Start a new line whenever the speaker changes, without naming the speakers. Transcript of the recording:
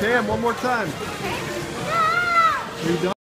Cam, one more time. Are you done?